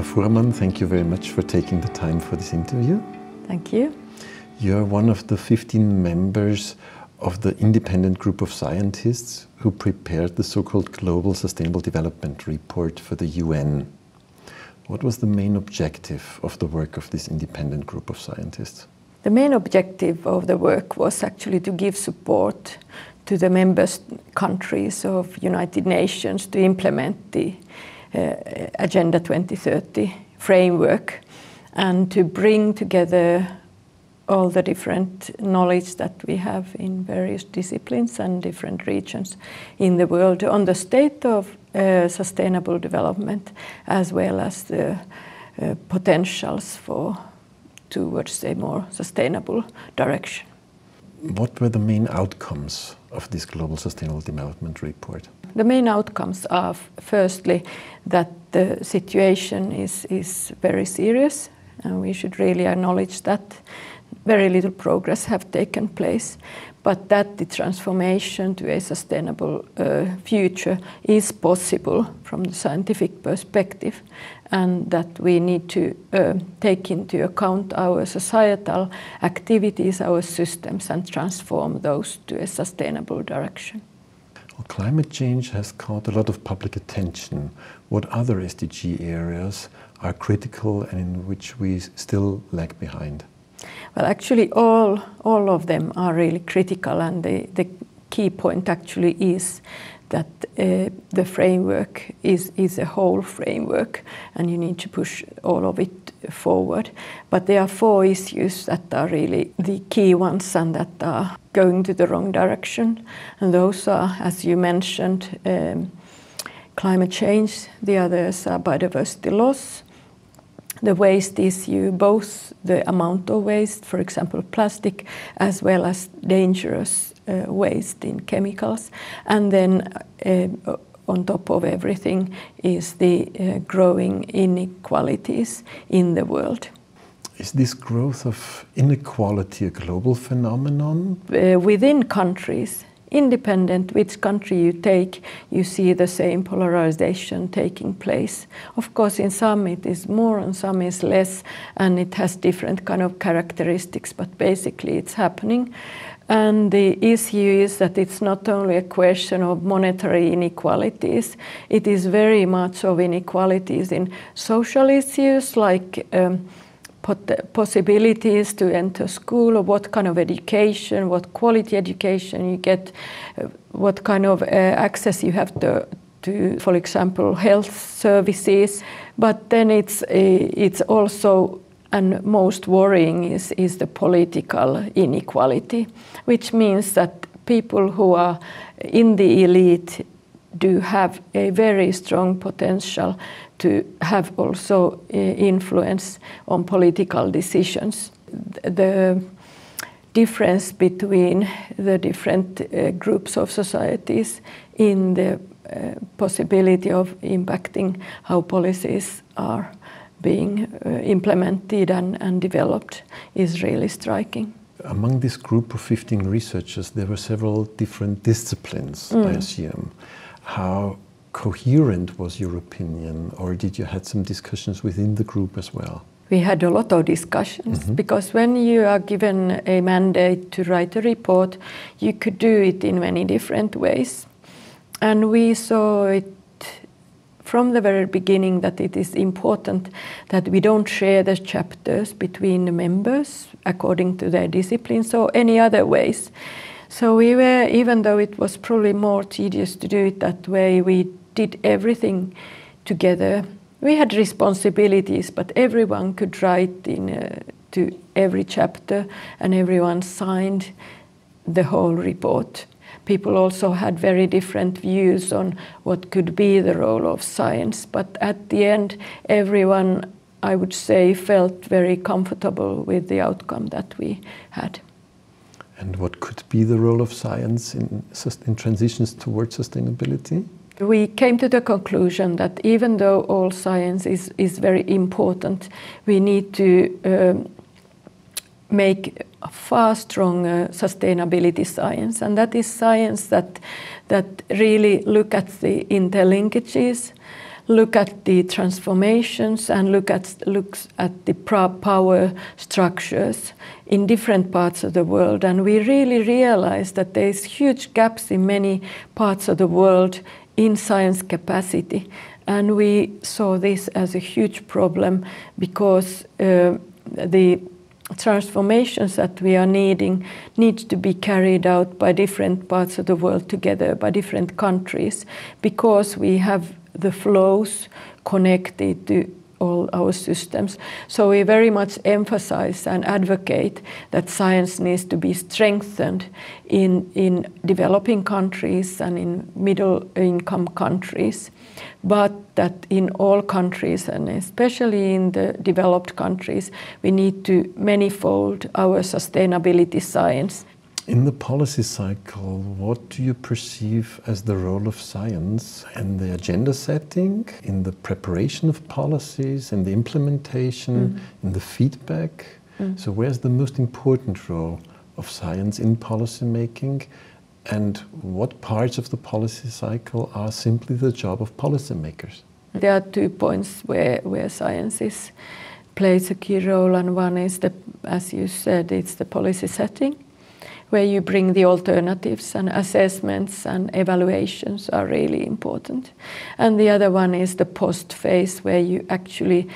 Eeva Furman, thank you very much for taking the time for this interview. Thank you. You're one of the 15 members of the independent group of scientists who prepared the so-called Global Sustainable Development Report for the UN. What was the main objective of the work of this independent group of scientists? The main objective of the work was actually to give support to the member countries of United Nations to implement the Agenda 2030 framework and to bring together all the different knowledge that we have in various disciplines and different regions in the world on the state of uh, sustainable development as well as the uh, potentials for towards a more sustainable direction. What were the main outcomes of this Global Sustainable Development Report? The main outcomes are firstly that the situation is, is very serious and we should really acknowledge that very little progress have taken place but that the transformation to a sustainable uh, future is possible from the scientific perspective and that we need to uh, take into account our societal activities, our systems and transform those to a sustainable direction. Well, climate change has caught a lot of public attention. What other SDG areas are critical and in which we still lag behind? Well, actually, all, all of them are really critical, and the, the key point actually is that uh, the framework is, is a whole framework, and you need to push all of it forward. But there are four issues that are really the key ones and that are going to the wrong direction, and those are, as you mentioned, um, climate change, the others are biodiversity loss, the waste issue, both the amount of waste, for example, plastic, as well as dangerous uh, waste in chemicals. And then uh, on top of everything is the uh, growing inequalities in the world. Is this growth of inequality a global phenomenon? Uh, within countries, independent which country you take, you see the same polarization taking place. Of course, in some it is more and some is less, and it has different kind of characteristics, but basically it's happening. And the issue is that it's not only a question of monetary inequalities, it is very much of inequalities in social issues like um, possibilities to enter school or what kind of education, what quality education you get, uh, what kind of uh, access you have to, to, for example, health services. But then it's, uh, it's also, and most worrying is, is the political inequality, which means that people who are in the elite do have a very strong potential to have also uh, influence on political decisions. The difference between the different uh, groups of societies in the uh, possibility of impacting how policies are being uh, implemented and, and developed is really striking. Among this group of 15 researchers, there were several different disciplines, mm. I assume. How coherent was your opinion, or did you had some discussions within the group as well? We had a lot of discussions mm -hmm. because when you are given a mandate to write a report, you could do it in many different ways. And we saw it from the very beginning that it is important that we don't share the chapters between the members according to their disciplines or any other ways. So we were, even though it was probably more tedious to do it that way, we did everything together. We had responsibilities, but everyone could write in uh, to every chapter, and everyone signed the whole report. People also had very different views on what could be the role of science, but at the end, everyone, I would say, felt very comfortable with the outcome that we had. And what could be the role of science in, in transitions towards sustainability? We came to the conclusion that even though all science is, is very important, we need to um, make far stronger sustainability science. And that is science that, that really look at the interlinkages, look at the transformations and look at looks at the power structures in different parts of the world and we really realize that there's huge gaps in many parts of the world in science capacity. And we saw this as a huge problem because uh, the transformations that we are needing need to be carried out by different parts of the world together, by different countries, because we have the flows connected to all our systems. So we very much emphasize and advocate that science needs to be strengthened in, in developing countries and in middle income countries, but that in all countries and especially in the developed countries, we need to manifold our sustainability science in the policy cycle, what do you perceive as the role of science in the agenda setting, in the preparation of policies, in the implementation, mm. in the feedback? Mm. So, where's the most important role of science in policy making? And what parts of the policy cycle are simply the job of policymakers? There are two points where, where science is, plays a key role, and one is the, as you said, it's the policy setting where you bring the alternatives and assessments and evaluations are really important. And the other one is the post phase where you actually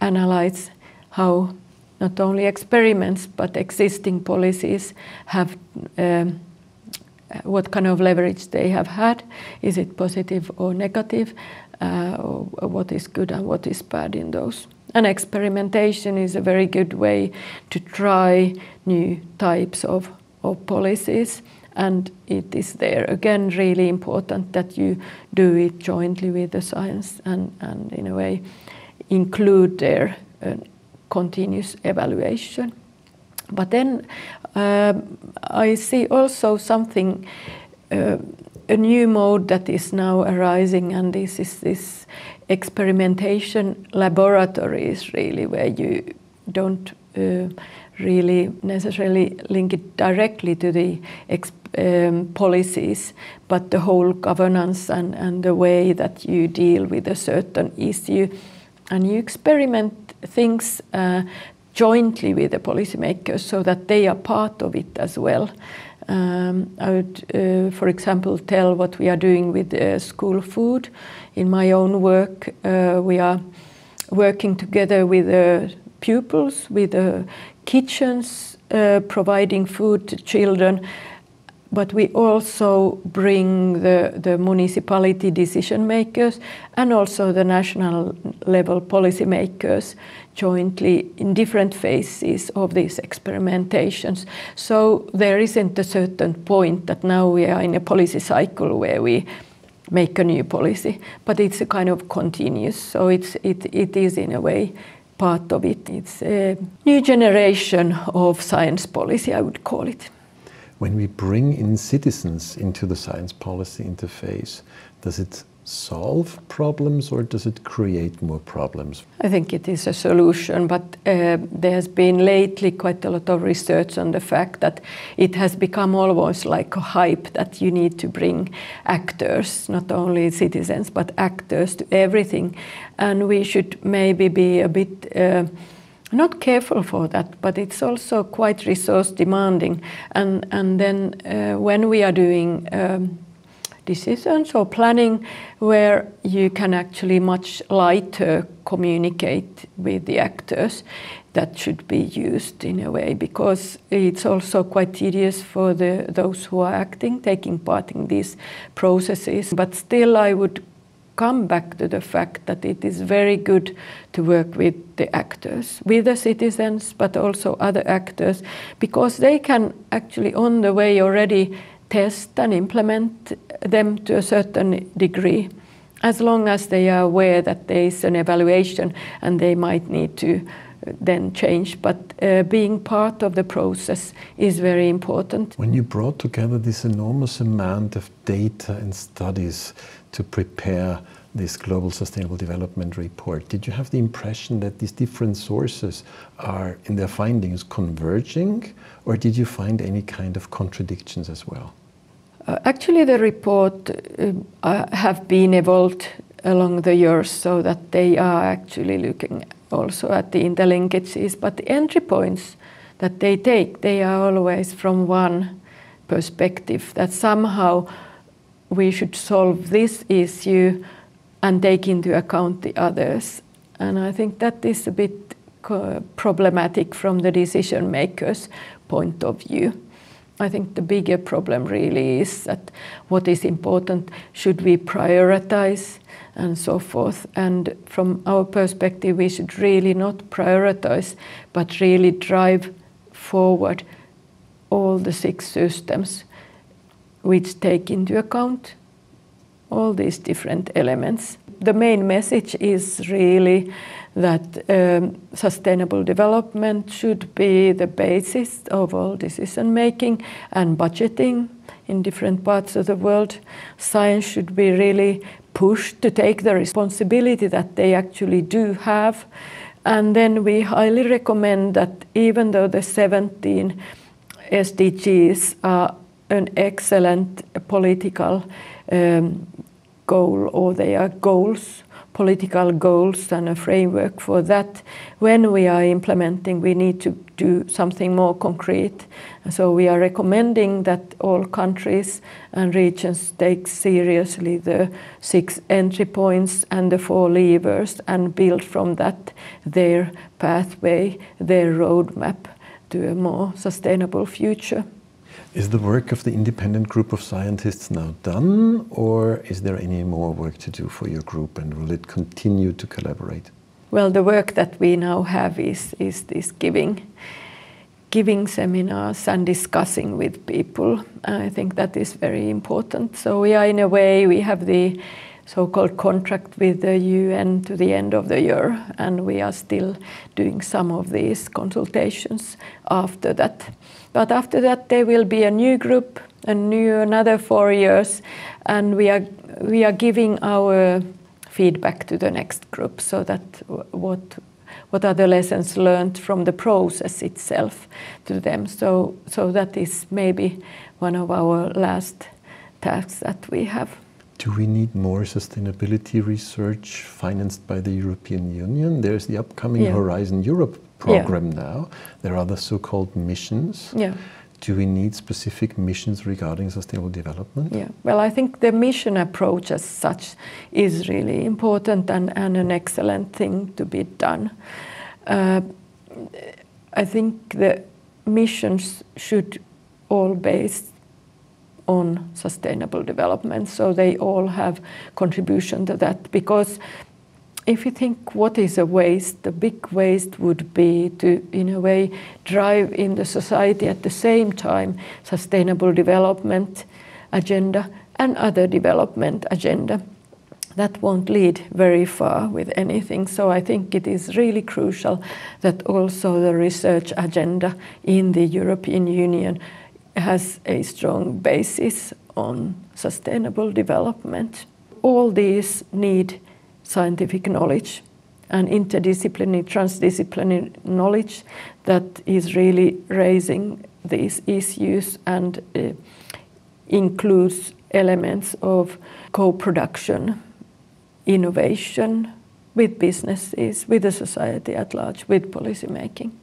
analyze how not only experiments but existing policies have um, what kind of leverage they have had. Is it positive or negative? Uh, or what is good and what is bad in those? And experimentation is a very good way to try new types of of policies and it is there again really important that you do it jointly with the science and, and in a way include their uh, continuous evaluation. But then uh, I see also something, uh, a new mode that is now arising, and this is this experimentation laboratories, really, where you don't uh, really necessarily link it directly to the um, policies, but the whole governance and, and the way that you deal with a certain issue. And you experiment things uh, jointly with the policymakers so that they are part of it as well. Um, I would, uh, for example, tell what we are doing with uh, school food. In my own work, uh, we are working together with uh, pupils, with uh, kitchens uh, providing food to children, but we also bring the, the municipality decision makers and also the national level policy makers jointly in different phases of these experimentations. So there isn't a certain point that now we are in a policy cycle where we make a new policy, but it's a kind of continuous. So it's, it, it is in a way part of it. It's a new generation of science policy, I would call it. When we bring in citizens into the science policy interface, does it solve problems or does it create more problems? I think it is a solution, but uh, there has been lately quite a lot of research on the fact that it has become almost like a hype that you need to bring actors, not only citizens, but actors to everything. And we should maybe be a bit. Uh, not careful for that, but it's also quite resource demanding. And and then uh, when we are doing um, decisions or planning where you can actually much lighter communicate with the actors that should be used in a way because it's also quite tedious for the, those who are acting, taking part in these processes. But still, I would come back to the fact that it is very good to work with the actors, with the citizens, but also other actors, because they can actually, on the way, already test and implement them to a certain degree, as long as they are aware that there is an evaluation and they might need to then change. But uh, being part of the process is very important. When you brought together this enormous amount of data and studies to prepare this Global Sustainable Development Report, did you have the impression that these different sources are, in their findings, converging, or did you find any kind of contradictions as well? Uh, actually, the report uh, uh, have been evolved along the years so that they are actually looking also at the interlinkages. But the entry points that they take, they are always from one perspective that somehow we should solve this issue and take into account the others. And I think that is a bit problematic from the decision makers' point of view. I think the bigger problem really is that what is important should we prioritize and so forth. And from our perspective, we should really not prioritize, but really drive forward all the six systems which take into account all these different elements. The main message is really that um, sustainable development should be the basis of all decision making and budgeting in different parts of the world. Science should be really pushed to take the responsibility that they actually do have. And then we highly recommend that even though the 17 SDGs are an excellent political um, goal or they are goals political goals and a framework for that. When we are implementing, we need to do something more concrete. So we are recommending that all countries and regions take seriously the six entry points and the four levers and build from that their pathway, their roadmap to a more sustainable future. Is the work of the independent group of scientists now done, or is there any more work to do for your group, and will it continue to collaborate? Well, the work that we now have is, is this giving, giving seminars and discussing with people. I think that is very important. So we are in a way, we have the so-called contract with the UN to the end of the year, and we are still doing some of these consultations after that. But after that, there will be a new group, a new another four years, and we are we are giving our feedback to the next group so that what what are the lessons learned from the process itself to them. So so that is maybe one of our last tasks that we have. Do we need more sustainability research financed by the European Union? There's the upcoming yeah. Horizon Europe program yeah. now. There are the so-called missions. Yeah. Do we need specific missions regarding sustainable development? Yeah, well, I think the mission approach as such is really important and, and an excellent thing to be done. Uh, I think the missions should all based on sustainable development, so they all have contribution to that because if you think what is a waste, the big waste would be to, in a way, drive in the society at the same time sustainable development agenda and other development agenda. That won't lead very far with anything. So I think it is really crucial that also the research agenda in the European Union has a strong basis on sustainable development. All these need scientific knowledge and interdisciplinary, transdisciplinary knowledge that is really raising these issues and uh, includes elements of co-production, innovation with businesses, with the society at large, with policy making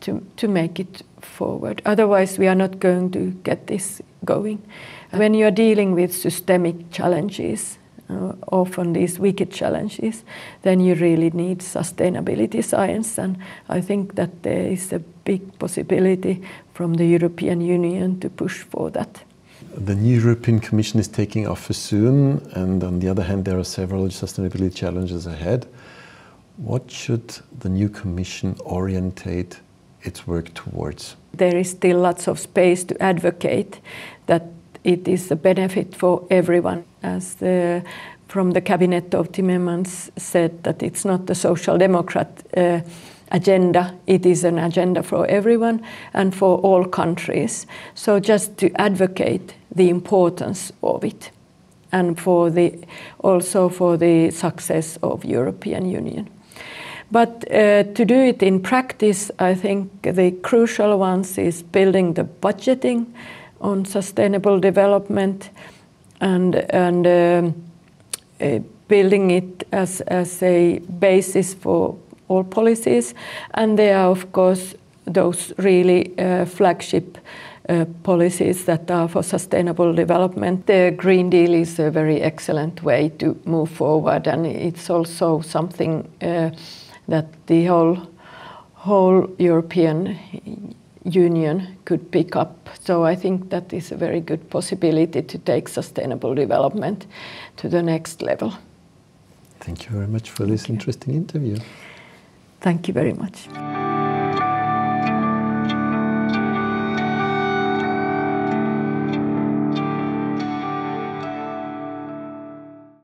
to, to make it forward. Otherwise, we are not going to get this going. When you are dealing with systemic challenges, uh, often these wicked challenges, then you really need sustainability science. And I think that there is a big possibility from the European Union to push for that. The new European Commission is taking office soon, and on the other hand, there are several sustainability challenges ahead. What should the new Commission orientate its work towards? There is still lots of space to advocate that it is a benefit for everyone. As the, from the cabinet of Timmermans said that it's not the social democrat uh, agenda, it is an agenda for everyone and for all countries. So just to advocate the importance of it and for the, also for the success of European Union. But uh, to do it in practice, I think the crucial ones is building the budgeting on sustainable development and, and um, uh, building it as, as a basis for all policies. And there are, of course, those really uh, flagship uh, policies that are for sustainable development. The Green Deal is a very excellent way to move forward, and it's also something uh, that the whole whole European Union could pick up. So I think that is a very good possibility to take sustainable development to the next level. Thank you very much for this interesting interview. Thank you very much.